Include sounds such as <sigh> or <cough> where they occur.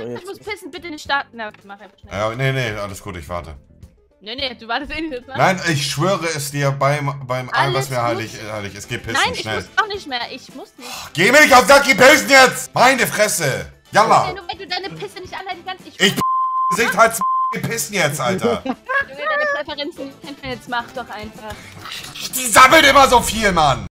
So, ich jetzt. muss pissen, bitte nicht starten. Na, mach einfach schnell. Ja, nee, nee, alles gut, ich warte. Nee, nee, du wartest eh nicht. Ne? Nein, ich schwöre es dir beim, beim allem, was mir heilig, äh, heilig ist. Geh pissen, Nein, ich muss auch nicht mehr. Ich muss nicht. Oh, geh mir nicht auf Sack, geh pissen jetzt! Meine Fresse! Ja, nur wenn du deine Pisse nicht anhalten kannst. Ich, Ich Gesicht <laughs> halt geh pissen jetzt, Alter! <laughs> Junge, deine Präferenzen jetzt. Mach doch einfach. Die sammelt immer so viel, Mann!